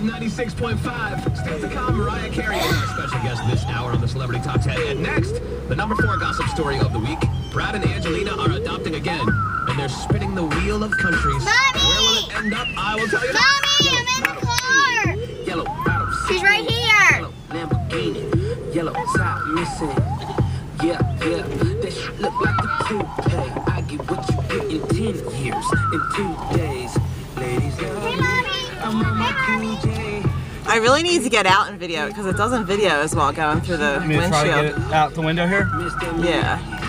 96.5. Still to come, Mariah Carey is our special guest this hour on the Celebrity Top 10. And next, the number four gossip story of the week. Brad and Angelina are adopting again, and they're spinning the wheel of countries. Mommy! Where will it end up? I will tell you. Mommy, I'm in the car. Yellow bottom She's right here. Yellow Lamborghini. Yellow top missing. Yeah, yeah. That shit look like a toupee. I get what you get in ten years, in two days. I really need to get out and video because it doesn't video as well going through the You want me to try to windshield. get it out the window here? Yeah.